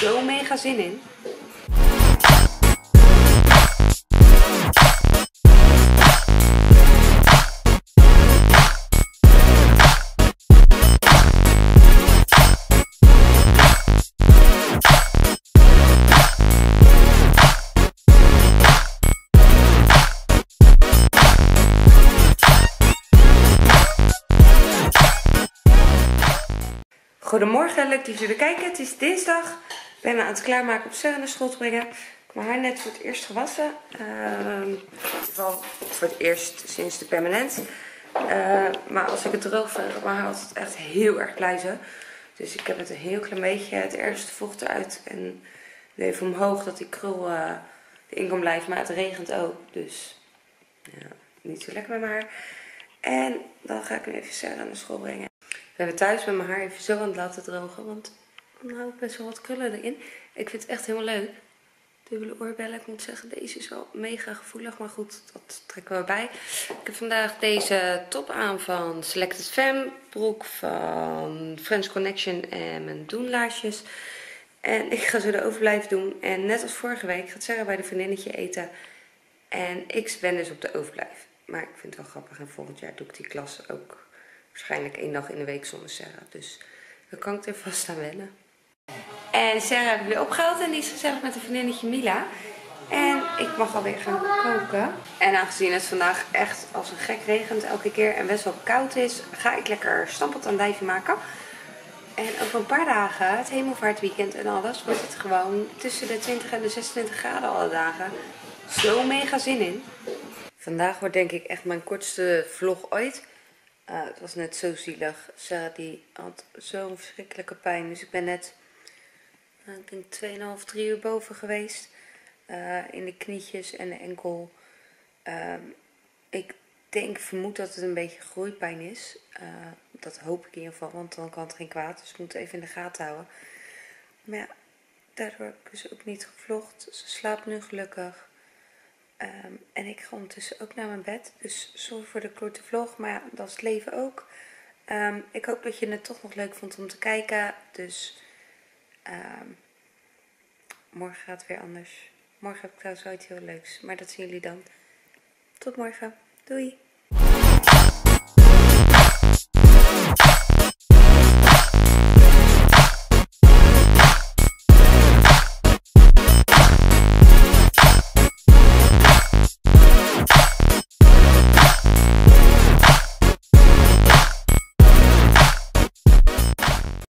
zo mega zin in. Goedemorgen, leuk dat jullie kijken. Het is dinsdag. Ben aan het klaarmaken om Sarah naar school te brengen. Ik heb mijn haar net voor het eerst gewassen. Uh, voor het eerst sinds de permanent. Uh, maar als ik het droog vind, mijn haar het echt heel erg pluizen. Dus ik heb het een heel klein beetje, het ergste vocht eruit. En even omhoog dat die krul uh, erin kan blijven. Maar het regent ook, dus ja, niet zo lekker met mijn haar. En dan ga ik nu even Sarah naar school brengen. We hebben thuis met mijn haar even zo aan het laten drogen. Want dan hou ik best wel wat krullen erin. Ik vind het echt helemaal leuk. Dubbele oorbellen. Ik moet zeggen, deze is wel mega gevoelig. Maar goed, dat trekken we bij. Ik heb vandaag deze top aan van Selected Femme. Broek van Friends Connection en mijn doenlaarsjes. En ik ga ze de overblijf doen. En net als vorige week gaat Sarah bij de vriendinnetje eten. En ik ben dus op de overblijf. Maar ik vind het wel grappig. En volgend jaar doe ik die klas ook waarschijnlijk één dag in de week zonder Sarah. Dus dan kan ik er vast aan wennen. En Sarah heb ik weer opgehaald en die is gezellig met een vriendinnetje Mila. En ik mag alweer gaan koken. En aangezien het vandaag echt als een gek regent elke keer en best wel koud is, ga ik lekker stampot aan dijven maken. En over een paar dagen, het hemelvaartweekend en alles, wordt het gewoon tussen de 20 en de 26 graden alle dagen. Zo mega zin in. Vandaag wordt denk ik echt mijn kortste vlog ooit. Uh, het was net zo zielig. Sarah die had zo'n verschrikkelijke pijn. Dus ik ben net, ik denk 2,5, 3 uur boven geweest. Uh, in de knietjes en de enkel. Ehm, ik denk, vermoed dat het een beetje groeipijn is. dat hoop ik in ieder geval, want dan kan het geen kwaad. Dus ik moet even in de gaten houden. Maar ja, daardoor heb ik dus ook niet gevlogd. Ze slaapt nu gelukkig. Um, en ik ga ondertussen ook naar mijn bed. Dus sorry voor de korte vlog, maar dat is het leven ook. Um, ik hoop dat je het toch nog leuk vond om te kijken. Dus um, morgen gaat het weer anders. Morgen heb ik trouwens wel heel leuks. Maar dat zien jullie dan. Tot morgen. Doei.